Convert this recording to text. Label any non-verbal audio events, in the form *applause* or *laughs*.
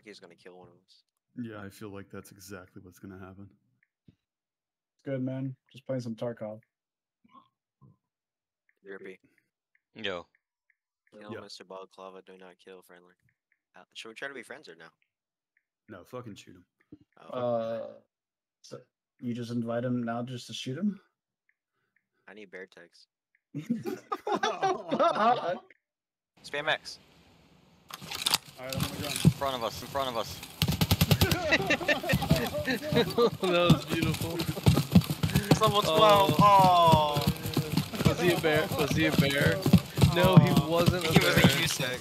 like he's gonna kill one of us. Yeah, I feel like that's exactly what's gonna happen. It's good, man. Just playing some Tarkov. Derpy. Yo. Kill Yeah. Mr. Balaclava, do not kill friendly. Uh, should we try to be friends or no? No, fucking shoot him. Oh, Uh, so you just invite him now just to shoot him? I need bear tags. Alright, *laughs* Spam X. Alright, I'm gonna In front of us, in front of us. *laughs* that was beautiful. It's level Oh. 12. Oh. Was he a bear? Was he a bear? No, he oh. wasn't a He was a bear. Cusack.